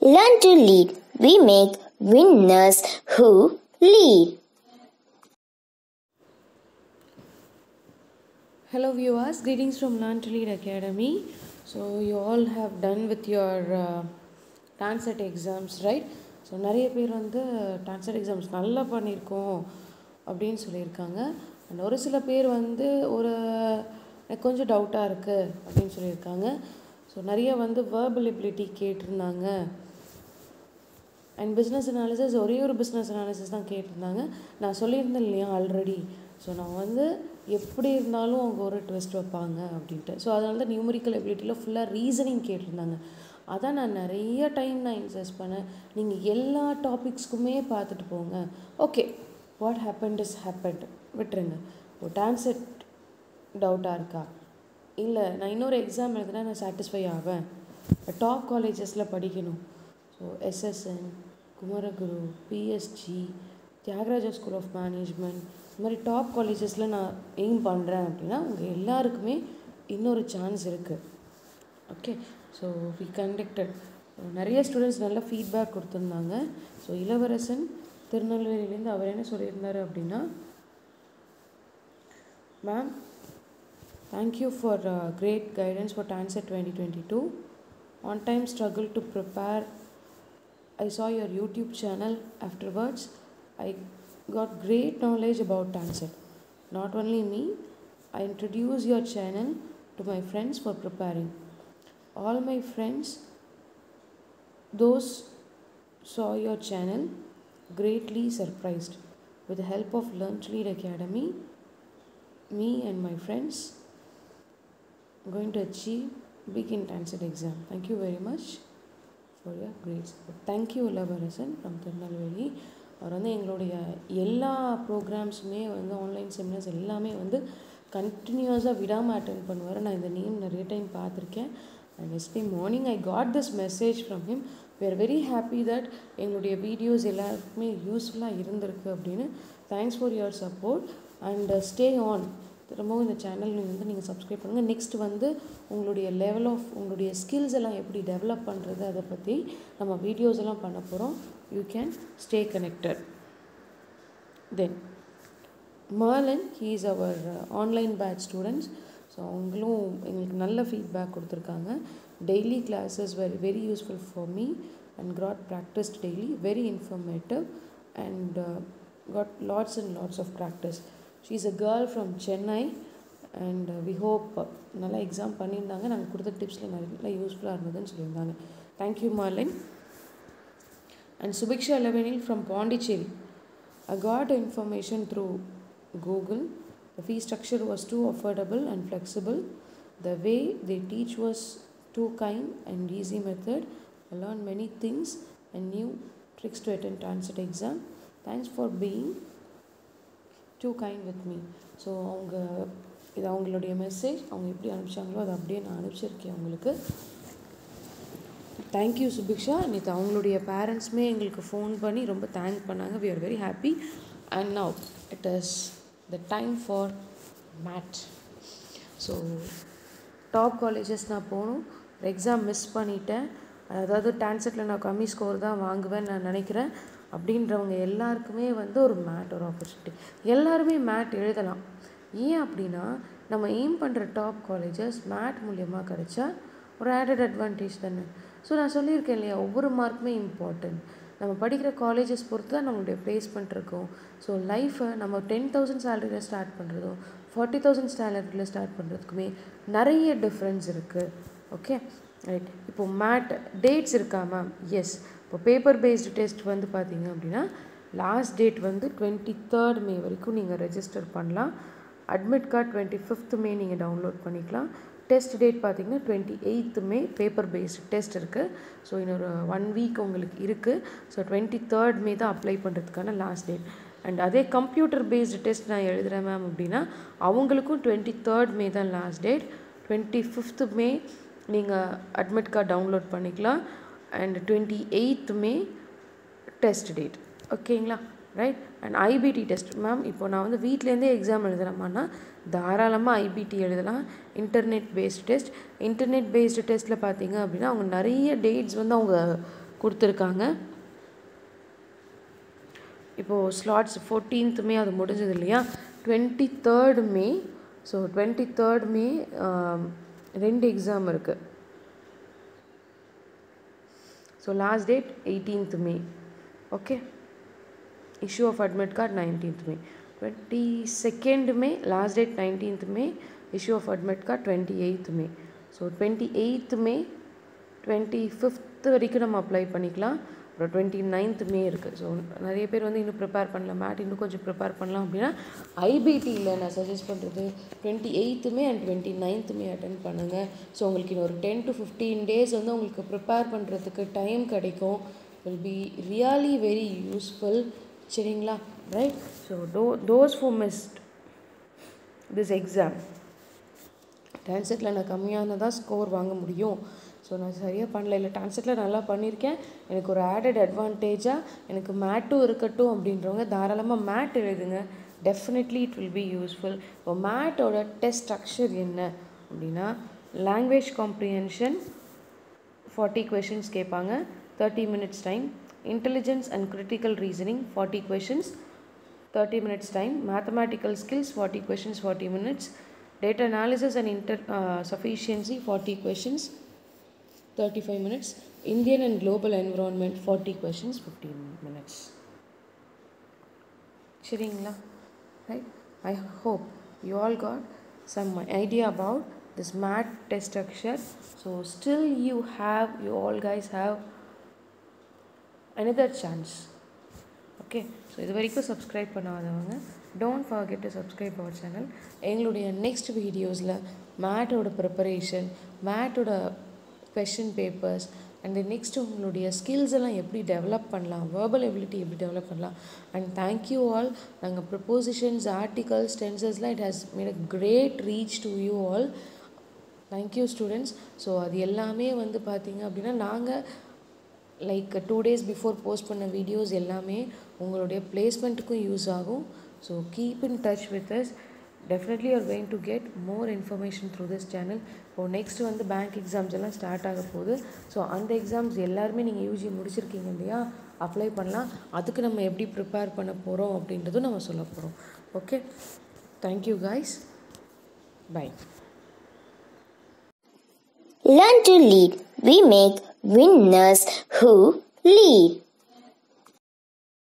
Learn to lead. We make winners who lead. Hello viewers, greetings from Learn to Lead Academy. So you all have done with your uh, TANSET exams, right? So நிறைய பேர் வந்து TANCET exams நல்லா பண்ணியிருக்கோம் அப்படின்னு சொல்லியிருக்காங்க and ஒரு சில பேர் வந்து ஒரு எனக்கு கொஞ்சம் டவுட்டாக இருக்குது அப்படின்னு சொல்லியிருக்காங்க ஸோ நிறைய வந்து வேர்பலிபிலிட்டி கேட்டிருந்தாங்க அண்ட் பிஸ்னஸ் அனாலிசிஸ் ஒரே ஒரு பிஸ்னஸ் அனாலிசிஸ் தான் கேட்டிருந்தாங்க. நான் சொல்லியிருந்தேன் இல்லையா ஆல்ரெடி ஸோ நான் வந்து எப்படி இருந்தாலும் அவங்க ஒரு ட்விஸ்ட் வைப்பாங்க அப்படின்ட்டு. ஸோ அதனால தான் நியூமரிக்கல் எபிலிட்டியில் ஃபுல்லாக ரீசனிங் கேட்டிருந்தாங்க. அதான் நான் நிறைய டைம் நான் இன்சஸ்ட் பண்ணேன். நீங்கள் எல்லா டாபிக்ஸ்க்குமே பார்த்துட்டு போங்க. Okay what happened is happened விட்டுருங்க. ஒரு டான்செட் டவுட்டாக இருக்கா? இல்லை நான் இன்னொரு எக்ஸாம் எழுதுனா நான் சாட்டிஸ்ஃபை ஆவேன். டாப் காலேஜஸில் படிக்கணும். So SSN Kumaraguru PSG Thiagaraja school of management இந்த மாதிரி டாப் காலேஜஸில் நான் எய்ம் பண்ணுறேன் அப்படின்னா உங்கள் எல்லாருக்குமே இன்னொரு சான்ஸ் இருக்குது ஓகே ஸோ வி கண்டக்டட் நிறைய ஸ்டூடெண்ட்ஸ் நல்ல ஃபீட்பேக் கொடுத்துருந்தாங்க. ஸோ இளவரசன் திருநெல்வேலியிலேருந்து அவர் என்ன சொல்லியிருந்தார் அப்படின்னா ma'am thank you for great guidance for TANCET twenty twenty two on time struggle to prepare I saw your YouTube channel afterwards. I got great knowledge about Tanset. Not only me, I introduced your channel to my friends for preparing. All my friends, those saw your channel, greatly surprised. With the help of Learn to Lead Academy, me and my friends going to achieve big in exam. Thank you very much. For your great support thank you Ilavarasan from Tirunelveli. அவர் வந்து எங்களுடைய எல்லா ப்ரோக்ராம்ஸுமே வந்து online seminars எல்லாமே வந்து கண்டினியூஸாக விடாமல் attend பண்ணுவார். நான் இந்த நேம் நிறைய டைம் பார்த்துருக்கேன். And yesterday morning I got this message from him we are very happy that எங்களுடைய வீடியோஸ் எல்லாருக்குமே யூஸ்ஃபுல்லாக இருந்திருக்கு அப்படின்னு. Thanks for your support and stay on திரும்பவும் இந்த சேனல் வந்து நீங்கள் சப்ஸ்கிரைப் பண்ணுங்கள் நெக்ஸ்ட் வந்து உங்களுடைய லெவல் ஆஃப் உங்களுடைய ஸ்கில்ஸ் எல்லாம் எப்படி டெவலப் பண்ணுறது அதை பற்றி நம்ம வீடியோஸ் எல்லாம் பண்ண போகிறோம் you can stay connected then Marlin he is our online batch students so அவங்களும் எங்களுக்கு நல்ல ஃபீட்பேக் கொடுத்துருக்காங்க. Daily classes very very useful for me and got practised daily very informative and got lots and lots of practice She is a girl from Chennai and we hope நல்லா exam பண்ணியிருந்தாங்க நாங்கள் கொடுத்த டிப்ஸில் நல்லா யூஸ்ஃபுல்லாக இருந்ததுன்னு சொல்லியிருந்தாங்க thank you marlin and Subiksha லெவனில் from Pondicherry I got information through Google. The fee structure was too affordable and flexible. The way they teach was too kind and easy method. I learned many things and new tricks to attend TANSET exam. Thanks for being too kind with me so அவங்க இது அவங்களுடைய message அவங்க எப்படி அனுப்பிச்சாங்களோ அதை அப்படியே நான் அனுப்பிச்சிருக்கேன் அவங்களுக்கு. Thank you Subiksha நேற்று அவங்களுடைய பேரண்ட்ஸுமே எங்களுக்கு ஃபோன் பண்ணி ரொம்ப தேங்க் பண்ணாங்க. We are very happy and now it is the time for MAT so top colleges நான் போகணும். எக்ஸாம் மிஸ் பண்ணிட்டேன். அதாவது டான்செட்டில் நான் கம்மி ஸ்கோர் தான் வாங்குவேன்னு நான் நினைக்கிறேன். அப்படின்றவங்க எல்லாருக்குமே வந்து ஒரு மேட் ஒரு ஆப்பர்ச்சுனிட்டி எல்லாருமே மேட் எழுதலாம். ஏன் அப்படின்னா நம்ம எய்ம் பண்ணுற டாப் காலேஜஸ் மேட் மூலியமாக கிடைச்சா ஒரு ஆடட் அட்வான்டேஜ் தானே. ஸோ நான் சொல்லியிருக்கேன் இல்லையா ஒவ்வொரு மார்க்குமே இம்பார்ட்டன்ட் நம்ம படிக்கிற காலேஜஸ் பொறுத்து தான் நம்மளுடைய பிளேஸ்மெண்ட் இருக்கும். ஸோ லைஃப்பை நம்ம டென் தௌசண்ட் சேலரியில் ஸ்டார்ட் பண்ணுறதும் ஃபார்ட்டி தௌசண்ட் சேலரியில் ஸ்டார்ட் பண்ணுறதுக்குமே நிறைய டிஃப்ரென்ஸ் இருக்குது ஓகே ரைட் இப்போது மேட் டேட்ஸ் இருக்கா மேம் எஸ் இப்போ பேப்பர் பேஸ்டு டெஸ்ட் வந்து பார்த்தீங்க அப்படின்னா லாஸ்ட் டேட் வந்து டுவெண்ட்டி தேர்ட் மே வரைக்கும் நீங்கள் ரெஜிஸ்டர் பண்ணலாம். Admit card twenty fifth May நீங்கள் டவுன்லோட் பண்ணிக்கலாம். டெஸ்ட் டேட் பார்த்தீங்கன்னா twenty eighth May paper based test இருக்குது ஸோ இன்னொரு ஒன் வீக் உங்களுக்கு இருக்குது ஸோ டுவெண்ட்டி தேர்ட் மே தான் அப்ளை பண்ணுறதுக்கான லாஸ்ட் டேட் அண்ட் அதே கம்ப்யூட்டர் பேஸ்டு டெஸ்ட் நான் எழுதுகிறேன் மேம் அப்படின்னா அவங்களுக்கும் டுவெண்ட்டி தேர்ட் மே தான் last date twenty fifth May நீங்கள் அட்மிட் கார்டு டவுன்லோட் பண்ணிக்கலாம். And twenty eighth May test date ஓகேங்களா right and IBT test ma'am இப்போ நான் வந்து வீட்லேருந்தே எக்ஸாம் எழுதுகிறேமான்னா தாராளமாக ஐபிடி எழுதலாம் internet based test internet based டெஸ்ட்டில் பார்த்தீங்க அப்படின்னா அவங்க நிறைய டேட்ஸ் வந்து அவங்க கொடுத்துருக்காங்க. இப்போது ஸ்லாட்ஸ் ஃபோர்டீன்த் மே அது முடிஞ்சது இல்லையா? Twenty third May so twenty third May ரெண்டு எக்ஸாம் இருக்குது so last date eighteenth May okay issue of admit card nineteenth May twenty second May last date nineteenth May issue of admit card twenty eighth May so twenty eighth May twenty fifth வரைக்கும் நம்ம apply பண்ணிக்கலாம். அப்புறம் twenty ninth மே இருக்குது so நிறைய பேர் வந்து இன்னும் prepare பண்ணல. மேட் இன்னும் கொஞ்சம் ப்ரிப்பேர் பண்ணலாம் அப்படின்னா ஐபிடியில் நான் சஜஸ்ட் பண்ணுறது twenty eighth May and twenty ninth May attend பண்ணுங்கள் ஸோ உங்களுக்கு இன்னும் ஒரு டென் டு ஃபிஃப்டீன் டேஸ் வந்து உங்களுக்கு ப்ரிப்பேர் பண்ணுறதுக்கு டைம் கிடைக்கும். Will be really very useful சரிங்களா? Right so do those for missed this exam டான்செட்டில் நான் கம்மியானதான் ஸ்கோர் வாங்க முடியும். ஸோ நான் சரியாக பண்ணல. இல்லை டான்செட்டில் நல்லா பண்ணியிருக்கேன் எனக்கு ஒரு ஆடட் அட்வான்டேஜாக எனக்கு மேட்டும் இருக்கட்டும் அப்படின்றவங்க தாராளமாக மேட் எழுதுங்க. Definitely it will be useful இப்போ மேட்டோட டெஸ்ட் ஸ்ட்ரக்சர் என்ன அப்படின்னா லாங்குவேஜ் காம்ப்ரிஹென்ஷன் ஃபார்ட்டி கொஷின்ஸ் கேட்பாங்க. Thirty minutes time intelligence and critical reasoning forty questions thirty minutes time mathematical skills forty questions forty minutes data analysis and inter uh, sufficiency 40 questions. 35 minutes indian and global environment 40 questions 15 minutes சரிங்களா right i hope you all got some idea about this math test structure so still you have you all guys have another chance okay so இது வரைக்கும் subscribe பண்ணாதவங்க don't forget to subscribe our channel எங்களுடைய next வீடியோஸில் மேட்டோட preparation மேட்டோட question papers and next உங்களுடைய skills எல்லாம் எப்படி develop பண்ணலாம்? Verbal ability எப்படி டெவலப் பண்ணலாம்? அண்ட் தேங்க்யூ ஆல் நாங்கள் prepositions articles டென்சஸ்லாம் it has made a great reach to you all thank you students so அது எல்லாமே வந்து பார்த்திங்க அப்படின்னா நாங்கள் like two days before post பண்ண வீடியோஸ் எல்லாமே உங்களுடைய பிளேஸ்மெண்ட்டுக்கும் யூஸ் ஆகும். So keep in touch with us definitely are going to get more information through this channel இப்போது நெக்ஸ்ட் வந்து பேங்க் எக்ஸாம்ஸ் எல்லாம் ஸ்டார்ட் ஆக போகுது. ஸோ அந்த எக்ஸாம்ஸ் எல்லாருமே நீங்கள் யூஜி முடிச்சிருக்கீங்க இல்லையா? அப்ளை பண்ணலாம். அதுக்கு நம்ம எப்படி ப்ரிப்பேர் பண்ண போகிறோம் அப்படின்றதும் நம்ம சொல்ல போகிறோம் okay thank you guys bye Learn to lead. We make winners who lead.